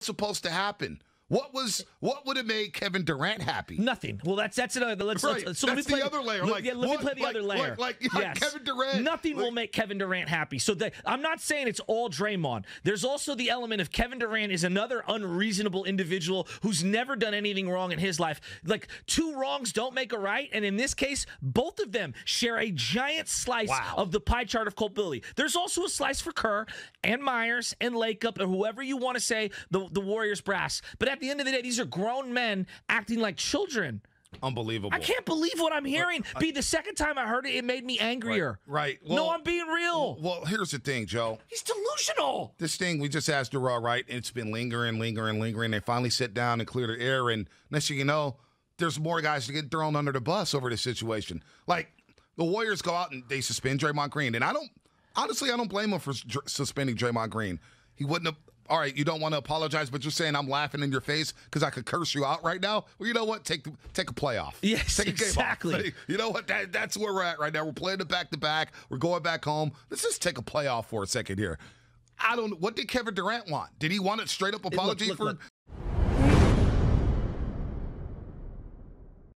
supposed to happen? What was what would have made Kevin Durant happy? Nothing. Well, that's that's another. Let's, Right. let's so That's let me play the other layer. Let, Like, yeah, let what- me play the like- other layer. like- like- like Kevin Durant, Nothing will make Kevin Durant happy. So the, I'm not saying it's all Draymond. There's also the element of Kevin Durant is another unreasonable individual who's never done anything wrong in his life. Like two wrongs don't make a right, and in this case, both of them share a giant slice Wow. of the pie chart of culpability. There's also a slice for Kerr and Myers and Lacob or whoever you want to say the the Warriors brass. But at the end of the day, these are grown men acting like children. Unbelievable. I can't believe what I'm hearing. Be the second time I heard it, it made me angrier. Right. no, Well- I'm being real. Well, here's the thing, Joe. He's delusional. This thing we just asked raw, right? And it's been lingering, lingering, lingering. They finally sit down and clear the air, and next thing you know, there's more guys to get thrown under the bus over this situation. Like the Warriors go out and they suspend Draymond Green, and I don't honestly, I don't blame them for suspending Draymond Green. He wouldn't have. All right, you don't want to apologize, but you're saying I'm laughing in your face because I could curse you out right now. Well, you know what? Take take a playoff. Yes, take a game off. exactly. You know what? That, that's where we're at right now. We're playing it back to back. We're going back home. Let's just take a playoff for a second here. I don't. What did Kevin Durant want? Did he want a straight up apology look, for look.